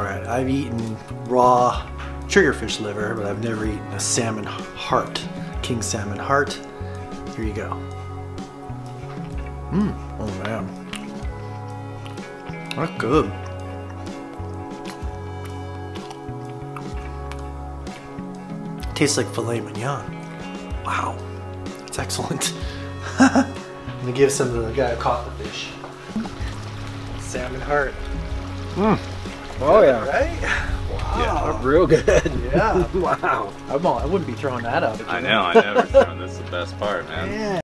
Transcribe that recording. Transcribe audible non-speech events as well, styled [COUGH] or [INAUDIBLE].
I've eaten raw triggerfish liver, but I've never eaten a salmon heart, king salmon heart. Here you go. Mmm. Oh man, that's good. Tastes like filet mignon. Wow, it's excellent. [LAUGHS] I'm gonna give some to the guy who caught the fish. Salmon heart. Mm. Oh yeah. Right? Wow. Real good. Yeah. [LAUGHS] wow. I'm all, I wouldn't be throwing that up. I know, I never. This is the best part, man. Yeah.